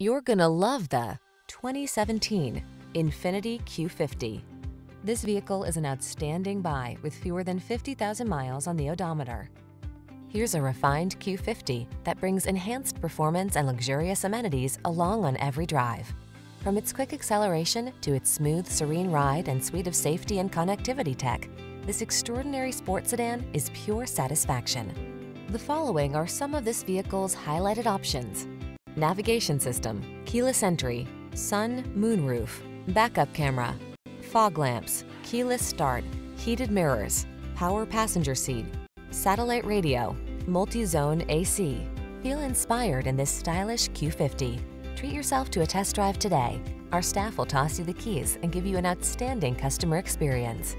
You're gonna love the 2017 Infiniti Q50. This vehicle is an outstanding buy with fewer than 50,000 miles on the odometer. Here's a refined Q50 that brings enhanced performance and luxurious amenities along on every drive. From its quick acceleration to its smooth, serene ride and suite of safety and connectivity tech, this extraordinary sports sedan is pure satisfaction. The following are some of this vehicle's highlighted options. Navigation system, keyless entry, sun, moonroof, backup camera, fog lamps, keyless start, heated mirrors, power passenger seat, satellite radio, multi-zone AC. Feel inspired in this stylish Q50. Treat yourself to a test drive today. Our staff will toss you the keys and give you an outstanding customer experience.